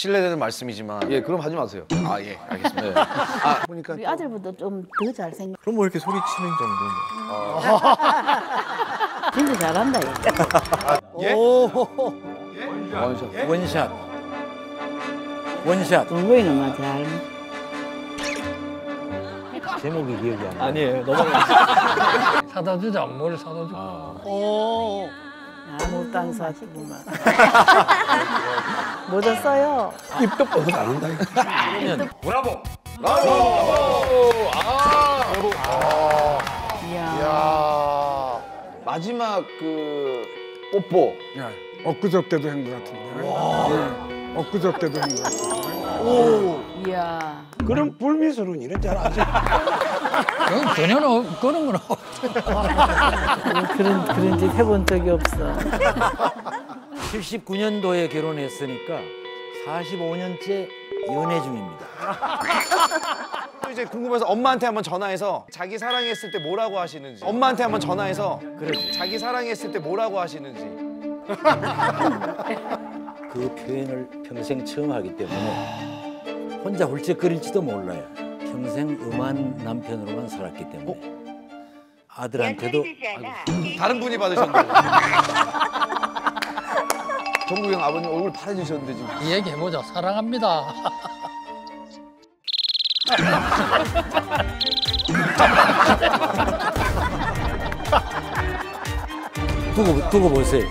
실례되는 말씀이지만 예, 그럼 하지 마세요. 아 예 알겠습니다. 아 보니까 우리 아들보다 좀 더 잘생. 그럼 뭐 이렇게 소리치는 정도는 진짜 잘한다 얘. 예? 원샷. 원샷 원샷 동거이는 잘. 제목이 기억이 안 나. 아니에요. 넘어가. 사다 주자 뭘 사다 주 아무 땅 사시구만. 뭐 줬어요? 입도 뻗어 나른다. 이야. 야 마지막 그 뽀뽀 야, 엊그저께도 한 것 같은데. 네. 엊그저께도 한 것 같은데. 이야. 그럼 불미스러운 일은 잘 아직 그건 전혀 없- 그런 건 없. 그런 그런 짓 해본 적이 없어. 79년도에 결혼했으니까 45년째 연애 중입니다. 이제 궁금해서 엄마한테 한번 전화해서 자기 사랑했을 때 뭐라고 하시는지 엄마한테 한번 전화해서 그러지. 자기 사랑했을 때 뭐라고 하시는지 그 표현을 평생 처음 하기 때문에 혼자 훌쩍거릴지도 몰라요. 평생 음한 남편으로만 살았기 때문에 아들한테도 다른 분이 받으셨는데 정국이 형 아버님 얼굴 파래지셨는데 지금. 이 얘기 해보자. 사랑합니다. 두고 두고 보세요.